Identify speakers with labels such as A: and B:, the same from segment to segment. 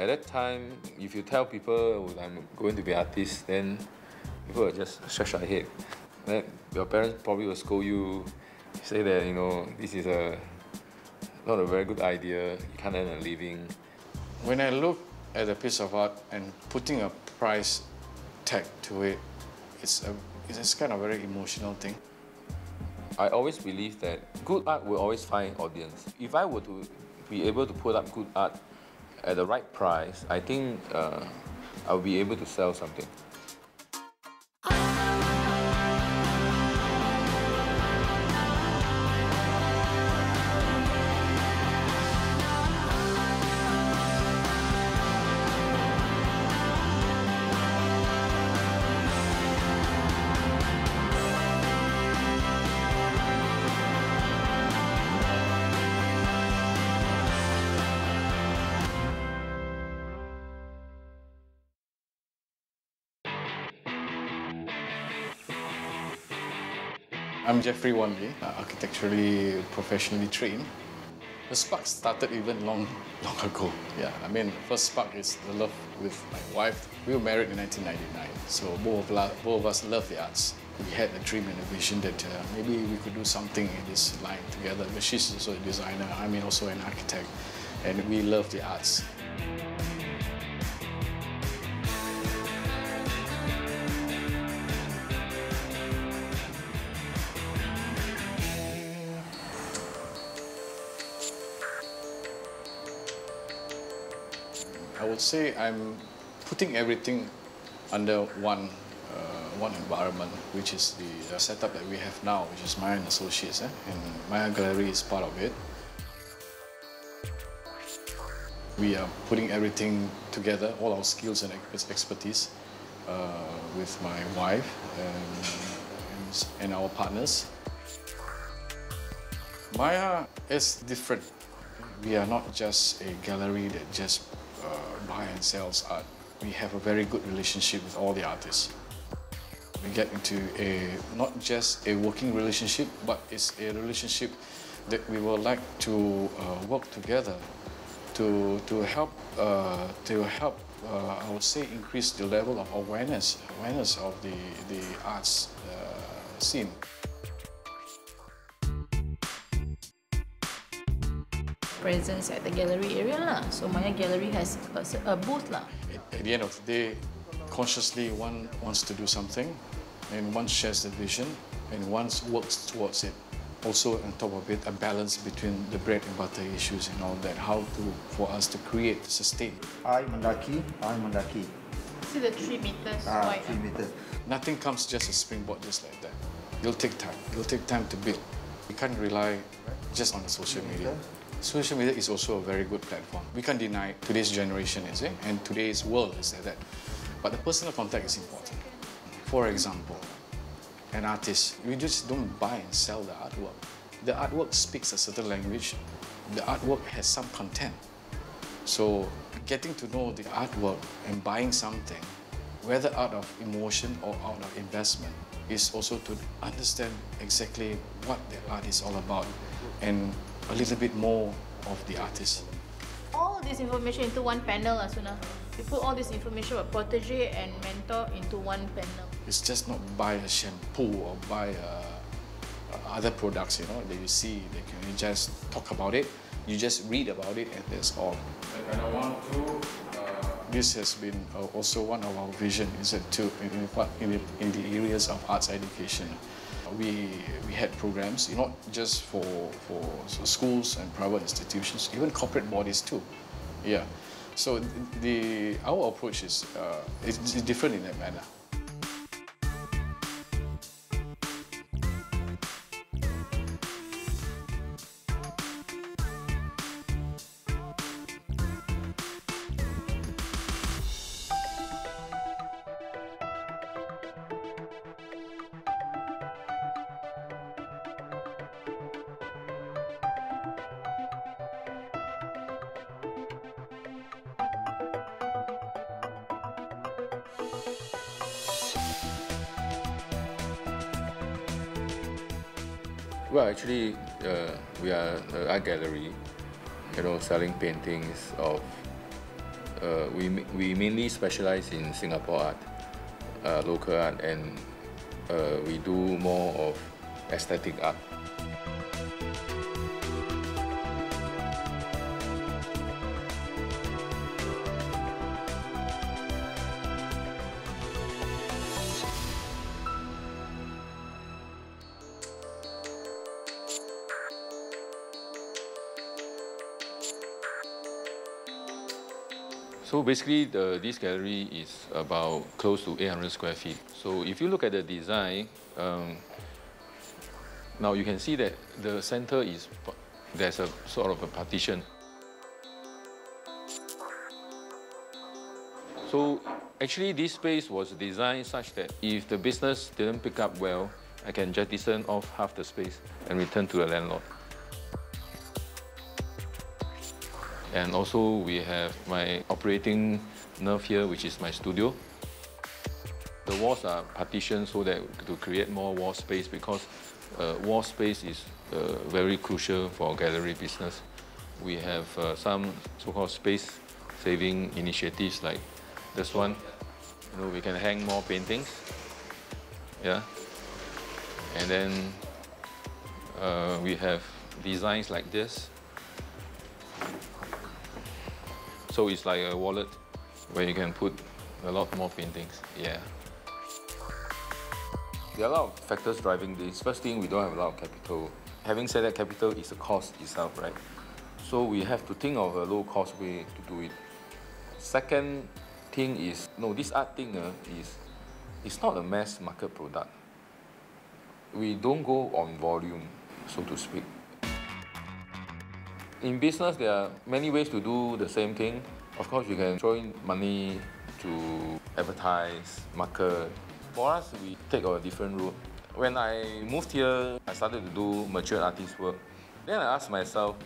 A: At that time, if you tell people oh, I'm going to be an artist, then people will just scratch their head. Then your parents probably will scold you, say that you know this is a not a very good idea. You can't earn a living.
B: When I look at a piece of art and putting a price tag to it, it's a it's kind of very emotional thing.
A: I always believe that good art will always find audience. If I were to be able to put up good art at the right price, I think uh, I'll be able to sell something.
B: I'm Jeffrey Wandly, architecturally professionally trained. The spark started even long, long ago. Yeah, I mean, first spark is the love with my wife. We were married in 1999, so both of, us, both of us love the arts. We had a dream and a vision that uh, maybe we could do something in this line together. But she's also a designer, I'm also an architect, and we love the arts. I would say I'm putting everything under one uh, one environment, which is the uh, setup that we have now, which is Maya Associates, eh? and Maya Gallery is part of it. We are putting everything together, all our skills and expertise, uh, with my wife and, and our partners. Maya is different. We are not just a gallery that just buy and sells art. We have a very good relationship with all the artists. We get into a not just a working relationship, but it's a relationship that we would like to uh, work together to to help uh, to help uh, I would say increase the level of awareness awareness of the the arts uh, scene.
C: Presence at the gallery area lah. So Maya Gallery has a, a booth lah.
B: At, at the end of the day, consciously one wants to do something, and one shares the vision, and one works towards it. Also, on top of it, a balance between the bread and butter issues and all that. How to for us to create, to sustain.
D: I Mendaki, I Mendaki.
C: See the three meters
D: Ah,
C: wide.
D: three meters.
B: Nothing comes just a springboard just like that. It'll take time. It'll take time to build. We can't rely just on the social media. Social media is also a very good platform. We can't deny today's generation is it, and today's world is like that. But the personal contact is important. For example, an artist, we just don't buy and sell the artwork. The artwork speaks a certain language. The artwork has some content. So getting to know the artwork and buying something, whether out of emotion or out of investment, is also to understand exactly what the art is all about and a little bit more of the artist.
C: All this information into one panel lah, Suna. You put all this information about protege and mentor into one panel.
B: It's just not buy a shampoo or buy uh, other products, you know, that you see, they can you just talk about it, you just read about it and that's all. And I want to, uh, this has been uh, also one of our vision is that to, in, in, in the areas of arts education. We, we had programs, you not just for, for schools and private institutions, even corporate bodies too. Yeah. So the, our approach is uh, different in that manner.
A: Well, actually, uh, we are an art gallery, you know, selling paintings of uh, we, we mainly specialize in Singapore art, uh, local art, and uh, we do more of aesthetic art. So basically, the, this gallery is about close to 800 square feet. So if you look at the design, um, now you can see that the center is, there's a sort of a partition. So actually this space was designed such that if the business didn't pick up well, I can just jettison off half the space and return to the landlord. And also we have my operating nerve here, which is my studio. The walls are partitioned so that to create more wall space because uh, wall space is uh, very crucial for gallery business. We have uh, some so-called space saving initiatives like this one. You know, we can hang more paintings. Yeah. And then uh, we have designs like this. So it's like a wallet where you can put a lot more paintings. Yeah. There are a lot of factors driving this. First thing, we don't have a lot of capital. Having said that, capital is a cost itself, right? So we have to think of a low-cost way to do it. Second thing is, no, this art thing uh, is, it's not a mass market product. We don't go on volume, so to speak in business, there are many ways to do the same thing. Of course, you can throw in money to advertise, market. For us, we take a different route. When I moved here, I started to do mature artist work. Then I asked myself,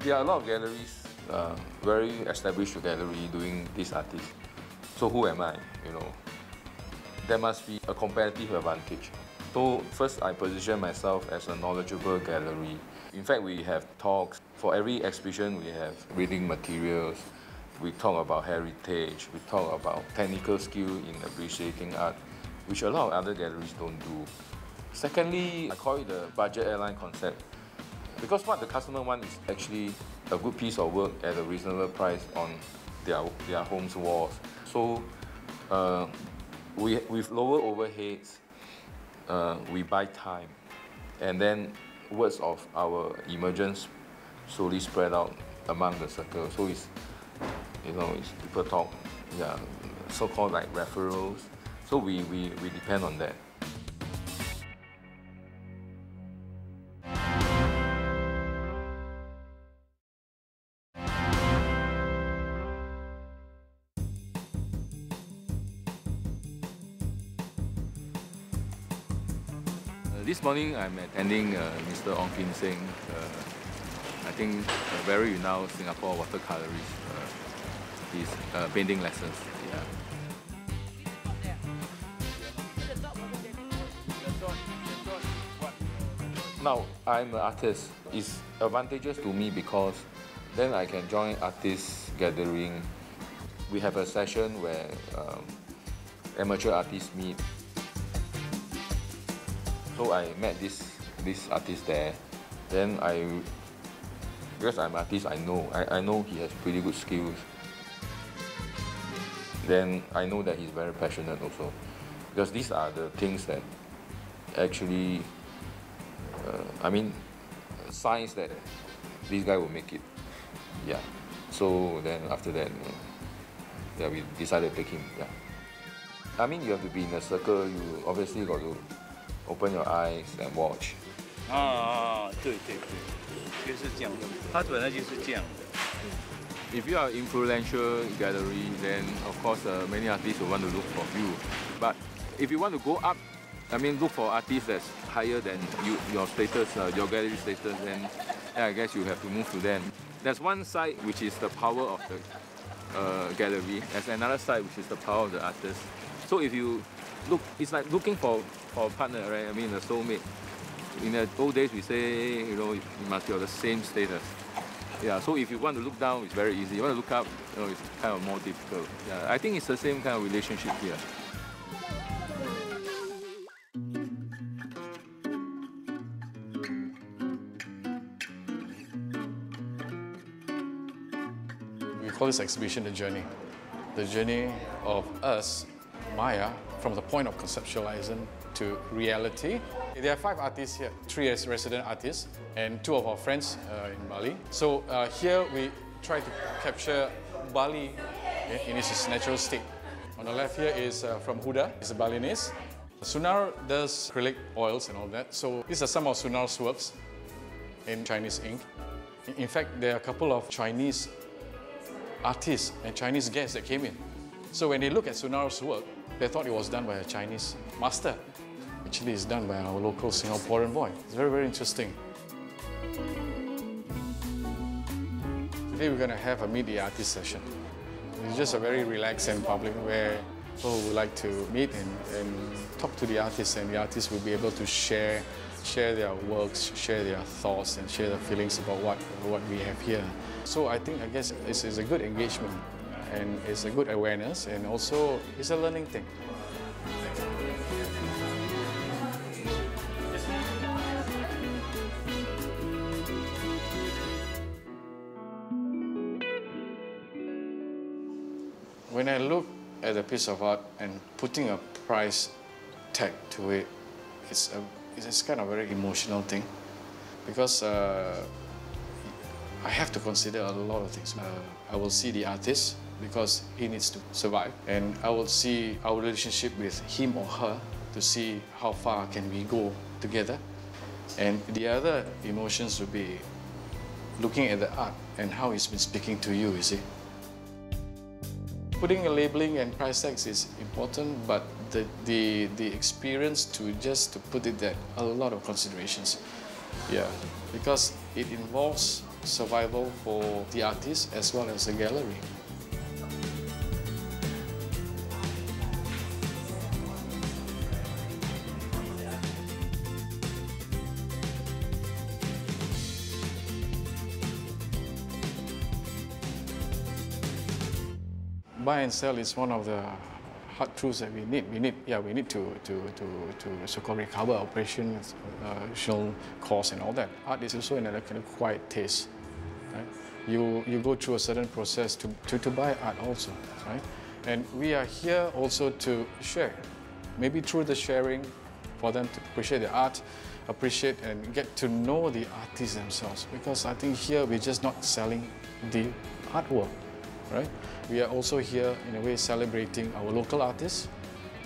A: there are a lot of galleries, uh, very established gallery doing this artist. So who am I, you know? There must be a competitive advantage. So first, I position myself as a knowledgeable gallery. In fact, we have talks for every exhibition, we have reading materials. We talk about heritage. We talk about technical skill in appreciating art, which a lot of other galleries don't do. Secondly, I call it the budget airline concept. Because what the customer wants is actually a good piece of work at a reasonable price on their, their home's walls. So uh, we, with lower overheads, uh, we buy time. And then words of our emergence slowly spread out among the circle. So it's, you know, it's people talk, yeah, so-called like referrals. So we, we, we depend on that. Morning I'm attending uh, Mr. Ong Kim Seng uh, I think a very renowned Singapore watercolorist. Uh, his uh, painting lessons. Yeah. Now I'm an artist. It's advantageous to me because then I can join artists gathering. We have a session where um, amateur artists meet. So I met this this artist there. Then I because I'm artist, I know. I, I know he has pretty good skills. Then I know that he's very passionate also. Because these are the things that actually, uh, I mean, signs that this guy will make it. Yeah. So then after that, yeah, we decided to take him. Yeah. I mean, you have to be in a circle. You obviously got to open your eyes and watch.
E: 啊，对对对。就是这样的，它本来就是这样的。
A: If you are influential gallery, then of course uh, many artists will want to look for you. But if you want to go up, I mean look for artists that's higher than you, your status, uh, your gallery status, then yeah, I guess you have to move to them. There's one side which is the power of the uh, gallery. There's another side which is the power of the artist. So if you look, it's like looking for, for a partner, right? I mean, a soulmate in the old days we say, you know, you must be of the same status. Yeah, so if you want to look down, it's very easy. You want to look up, you know, it's kind of more difficult. Yeah, I think it's the same kind of relationship here.
B: We call this exhibition the journey. The journey of us, Maya, from the point of conceptualizing to reality. There are five artists here, three as resident artists and two of our friends uh, in Bali. So uh, here we try to capture Bali in, its natural state. On the left here is uh, from Huda, he's a Balinese. Sunar does acrylic oils and all that. So these are some of Sunar's works in Chinese ink. In- In fact, there are a couple of Chinese artists and Chinese guests that came in. So when they look at Sunar's work, they thought it was done by a Chinese master. Actually, it's done by our local Singaporean boy. It's very, very interesting. Today we're going to have a meet the artist session. It's just a very relaxed and public where people would like to meet and, and talk to the artists and the artists will be able to share share their works, share their thoughts and share their feelings about what, what we have here. So I think, I guess it's, it's a good engagement and it's a good awareness and also it's a learning thing. When I look at a piece of art and putting a price tag to it, it's a it's kind of a very emotional thing because uh, I have to consider a lot of things. Uh, I will see the artist because he needs to survive, and I will see our relationship with him or her to see how far can we go together. And the other emotions would be looking at the art and how it's been speaking to you, you see. Putting a labeling and price tags is important, but the, the, the experience to just to put it there, a lot of considerations. Yeah, because it involves survival for the artist as well as the gallery. And sell is one of the hard truths that we need. We need, yeah, we need to to to to so-called recover operations, uh, costs and all that. Art is also another kind of quiet taste. Right? You you go through a certain process to, to, to buy art also, right? And we are here also to share, maybe through the sharing, for them to appreciate the art, appreciate and get to know the artists themselves. Because I think here we're just not selling the artwork, right? We are also here in a way celebrating our local artists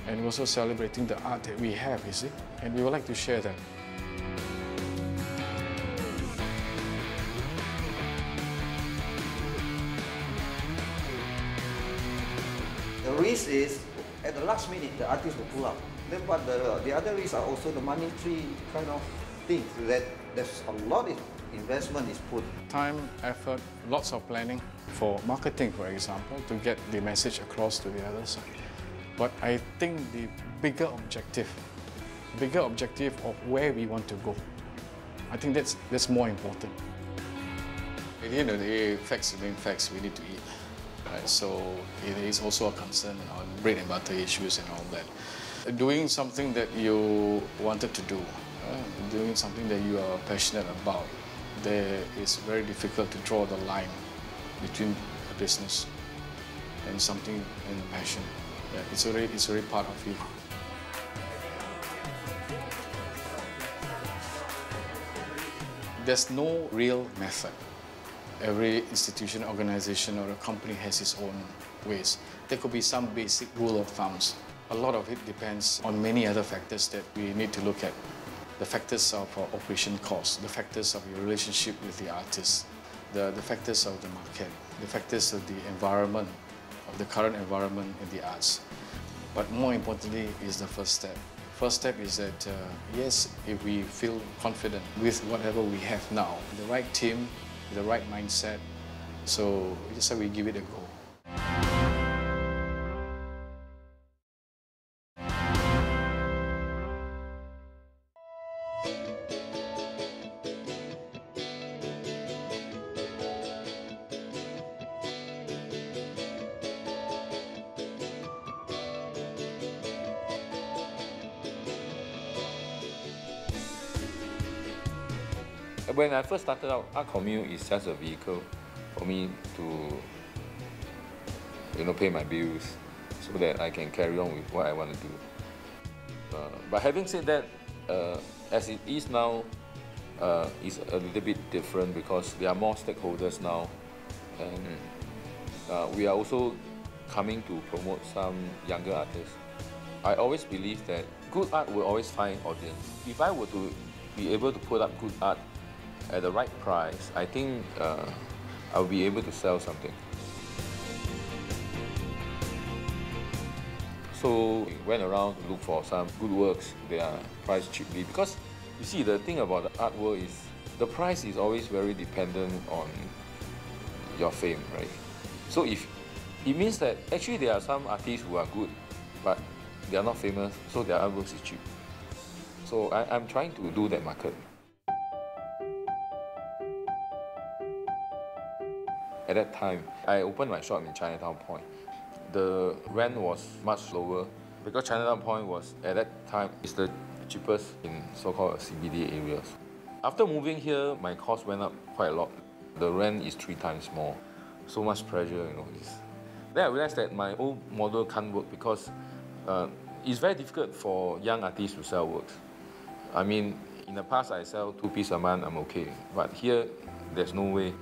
B: and also celebrating the art that we have, you see, and we would like to share that.
D: The risk is at the last minute the artist will pull out. Then, but the, the other risks are also the monetary kind of things that there's a lot of investment is put.
B: Time, effort, lots of planning for marketing, for example, to get the message across to the other side. But I think the bigger objective, bigger objective of where we want to go, I think that's, that's more important. At the end of the day, facts remain facts, we need to eat. Right? So it is also a concern on bread and butter issues and all that. Doing something that you wanted to do, uh, doing something that you are passionate about, there is very difficult to draw the line between a business and something and passion. Yeah, it's already it's already part of you. There's no real method. Every institution, organization, or a company has its own ways. There could be some basic rule of thumbs. A lot of it depends on many other factors that we need to look at the factors of uh, operation cost, the factors of your relationship with the artist, the, the factors of the market, the factors of the environment, of the current environment in the arts. But more importantly is the first step. First step is that, uh, yes, if we feel confident with whatever we have now, the right team, the right mindset, so just say we give it a go.
A: When I first started out, Art Commune is just a vehicle for me to, you know, pay my bills so that I can carry on with what I want to do. Uh, but having said that, uh, as it is now, uh, it's a little bit different because there are more stakeholders now, and uh, we are also coming to promote some younger artists. I always believe that good art will always find audience. If I were to be able to put up good art at the right price, I think uh, I'll be able to sell something. So we went around to look for some good works. They are priced cheaply because you see the thing about the art artwork is the price is always very dependent on your fame, right? So if it means that actually there are some artists who are good, but they are not famous, so their artworks is cheap. So I, I'm trying to do that market. At that time, I opened my shop in Chinatown Point. The rent was much lower because Chinatown Point was at that time is the cheapest in so-called CBD areas. After moving here, my cost went up quite a lot. The rent is three times more. So much pressure, you know. It's... Then I realized that my old model can't work because uh, it's very difficult for young artists to sell works. I mean, in the past I sell two pieces a month, I'm okay. But here, there's no way.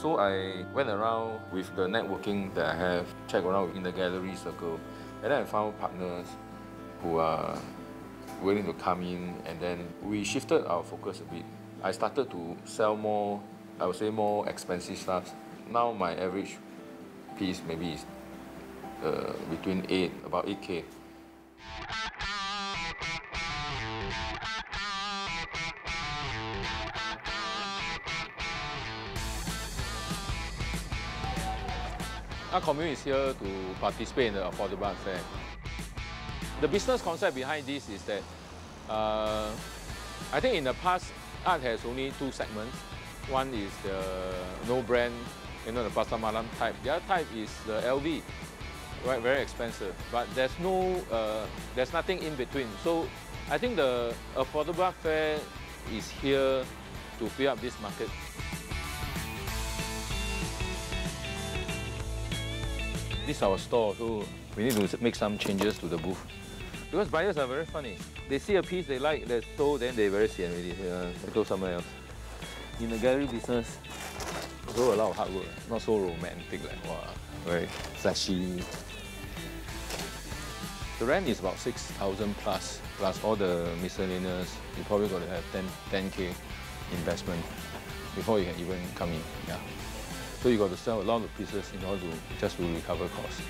A: So I went around with the networking that I have, checked around in the gallery circle, and then I found partners who are willing to come in, and then we shifted our focus a bit. I started to sell more, I would say more expensive stuff. Now my average piece maybe is uh, between 8, about 8K. Art Commune is here to participate in the Affordable Fair. The business concept behind this is that uh, I think in the past, art has only two segments. One is the no brand, you know, the Pasar Malam type. The other type is the LV, right? Very expensive. But there's no, uh, there's nothing in between. So I think the Affordable Fair is here to fill up this market. This is our store, so we need to make some changes to the booth. Because buyers are very funny. They see a piece they like, they sold, then they very sian already. Uh, they go somewhere else. In the gallery business, also a lot of hard work. Not so romantic, like wow, very flashy. The rent is about 6,000 plus, plus all the miscellaneous. You probably got to have 10, 10K investment before you can even come in. Yeah. So you got to sell a lot of pieces in order to just to recover costs.